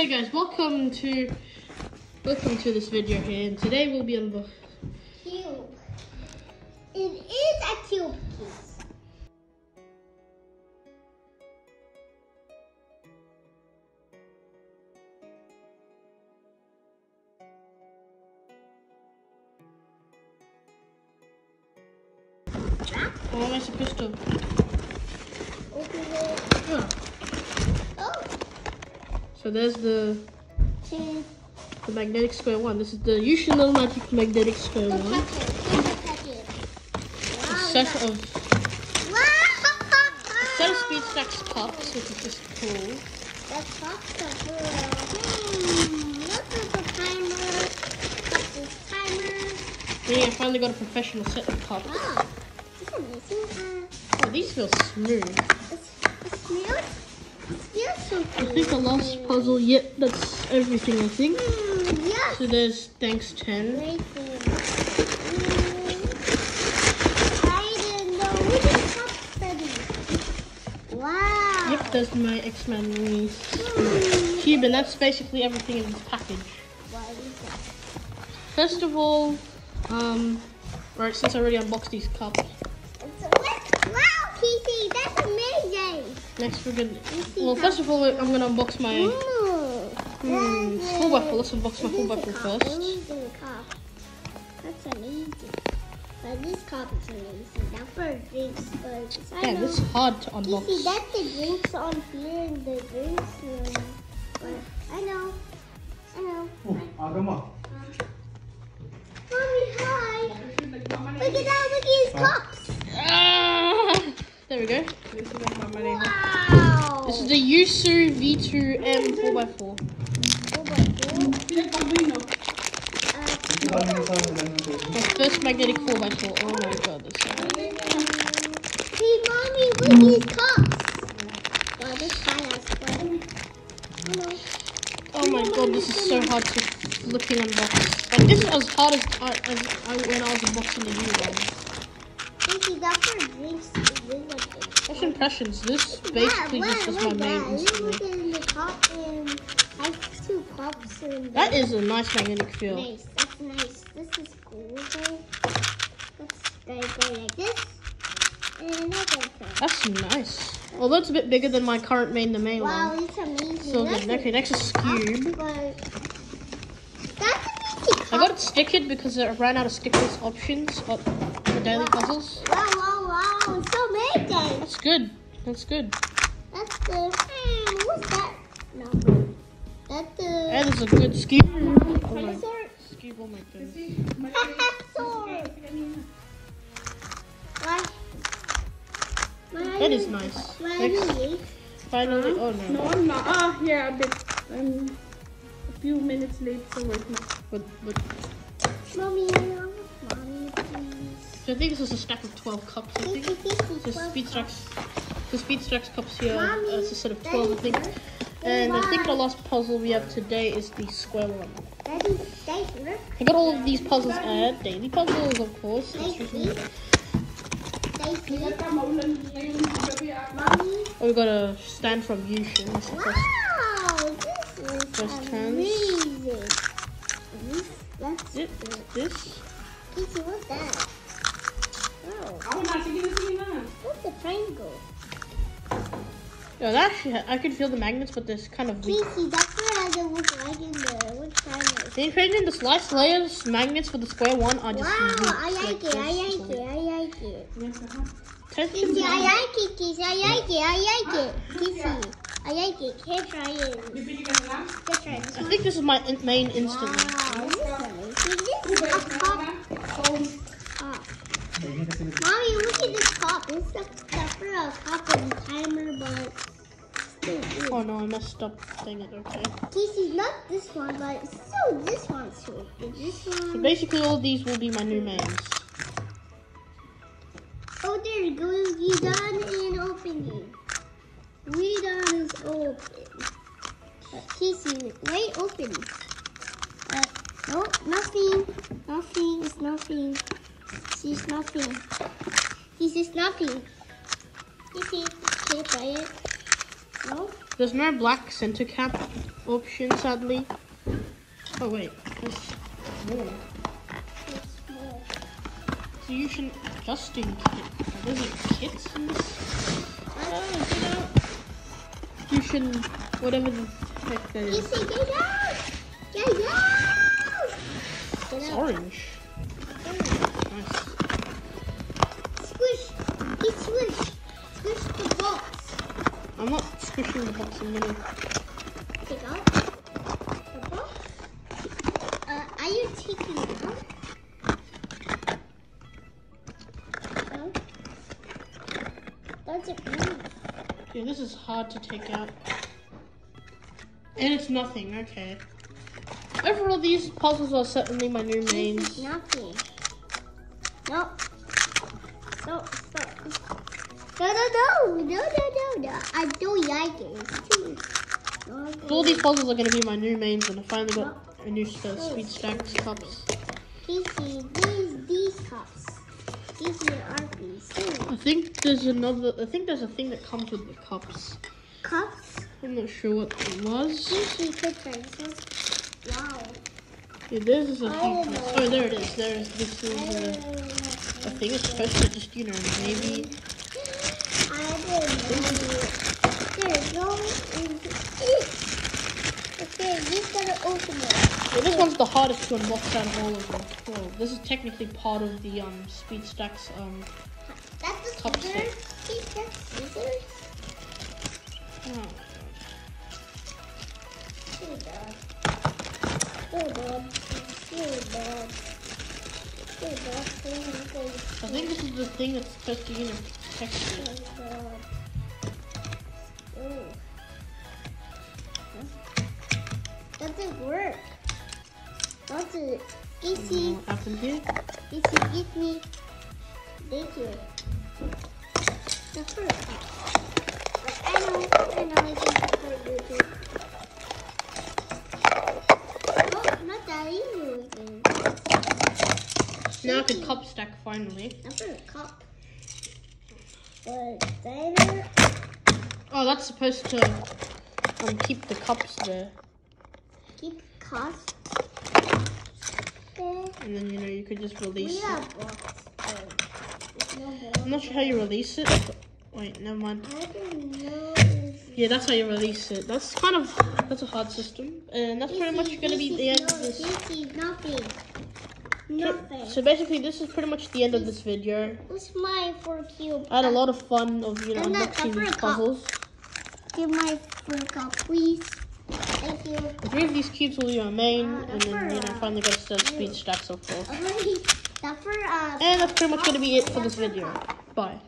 Okay guys, welcome to welcome to this video here and today we'll be unboxing Cube. It is a cube piece. Oh, How am I supposed to Open it. oh. Oh, So there's the two. the magnetic square one. This is the Ushino Magic Magnetic Square The one. packet. The packet. A Wow. set of Wow. set of speed stacks cups, which is just cool. That's pasta Hmm. Look at the timer. Got this timer. Yeah, I finally got a professional set of cups. Wow. This is amazing. Uh, Oh, these feel smooth. it's, it smells. I think the last puzzle, yep, that's everything I think. Mm, yes. So there's thanks 10. Great thing. Mm, I didn't know we just have ready. Wow. Yep, there's my X-Men Hmm. cube, and that's basically everything in this package. What is that? First of all, um, right, since I already unboxed these cups, It's a what? Wow, Kiki, that's amazing. Next we're gonna. Well, first of all, I'm gonna unbox my Ooh. hmm, That's full it. waffle. Let's unbox my This full is waffle first. This is the cup. That's amazing. But this cup is amazing. Now for drinks first. I know. this is hard to You see, unbox. that's the drinks on here in the drinks room. But I know. I know. Agama. Mommy, hi. Look at that. Look at his cups. Ah, there we go. Wow. This is the Yusu V2M 4x4. Oh my God. Uh, My first magnetic 4x4. Oh my god, this is so hard. Hey, mommy, look at these cups. Wow, this guy has fun. Hello. Oh my god, this is so hard to flipping unbox. Like, this is as hard as, I as I, when I was unboxing the new one. Thank you, that for drinks is really good. First impressions, this basically just was my main instantly. Look at the top and I have two cups and That is a nice magnetic feel. nice. That's nice. This is cool. Okay. Let's go like this. And that's nice. Although it's a bit bigger than my current main, the main Wow, one. it's amazing. So That's good. Okay, next is Cube. but That's a big I got it stickered because I ran out of stickers options on the daily Wow. puzzles. Wow, wow, wow. It's so amazing. That's good. That's good. That's the. Hmm, what's that number? That's the. And it's a good Cube. Oh my, Dinosaur. Cube, oh my goodness. Dinosaur. Why? Why are That you- is nice. Why are you Next, finally, oh No, no. I'm not. Ah, yeah, a bit. I'm a few minutes late, so wait. No. But, but, Mommy, mommy, please. So I think this is a stack of 12 cups, I think. Kiki, Kiki, The twelve speed cups. stacks, the speed stacks cups here, uh, it's a set of 12, I think. And I think the last puzzle we have today is the square one. Daddy, Daddy. I got all of these puzzles at daily puzzles, of course. It's usually- Daddy, Daddy, Mommy. mommy. Oh, we got a stand from YuXin. This is the first- Wow, this is First turns. amazing. This, that's This, this. Yeah, that actually, I could feel the magnets, but there's kind of weak. Casey, that's what I was like in the what triangle? They created in the slice layers magnets for the square one are just Wow, weak. I like it, I this. like it, I like it. Yes, aha. Tension Casey, I like it, Casey, I like it, I like it. Casey, I like it. Can't try it. Bibili ka na lang? Can't try it. I think this is my in- main instantly. Wow, this is amazing. This is a cup. Phone. cup. Mommy, look at this cup. It's a separate a cup and timer, but still good. Oh no, I messed up. Dang it, okay. Casey, not this one, but so this one's so. This So basically all these will be my new mains. Oh, there you go. You done and opening. We done is open. Uh, Casey, wait, open. Uh, no, nothing. Nothing. It's nothing. She's nothing. This is nothing. Casey, can you try it? No. There's no black center cap option, sadly. Oh wait, there's more. It's small. Fusion adjusting kit. There's a kit in this. Oh, get out. Fusion, whatever the heck that is. Get out! Get out! Get It's out. orange. Nice. Squish! He squish! Squish the box. I'm not squishing the box. I'm gonna. Take out. Uh, are you taking it out? No. Does it? Yeah, this is hard to take out. And it's nothing. Okay. Overall, these puzzles are certainly my new mains. nothing. No. No, stop. No, no, no, no, no, no, no. I So all these puzzles are gonna be my new mains, and I finally got a new uh, speed stacks cups. Casey, these these cups. These are these I think there's another. I think there's a thing that comes with the cups. cups. I'm not sure what it was. Casey. Wow. Yeah, this is a thing. Oh, there it is. There is. This is a, a thing. It's supposed to just, you know, maybe. I don't know. Okay, you it. This one's the hardest to unbox out of all of them. Well, this is technically part of the um speed stacks um. That's the Cup scissors. That scissors. Oh. I think this is the thing that's supposed to, you know, protect it. Work. Does it? I don't Casey, know what happened here. Casey, give me. Thank you. The first. I know, I know, I think for YouTube. Oh, not that easy again. Now I can cup stack finally. Not for a cup. But diner. Oh, that's supposed to um keep the cups there, Keep cost. And then you know you could just release it. have box. there. There's no I'm not sure how you release it. Wait, never mind. I don't know. Yeah, that's how you release it. That's kind of that's a hard system, and that's pretty much gonna be the end of this. This is nothing. Nothing. so basically, this is pretty much the end of this video. What's my four cube? I had a lot of fun of you know unboxing these puzzles. Give my four cup, please. Thank you. Three of these cubes will be my main, Ah, and then you know finally got to speed stacks of course. Already. For uh. And that's pretty much gonna be it for this video. Bye.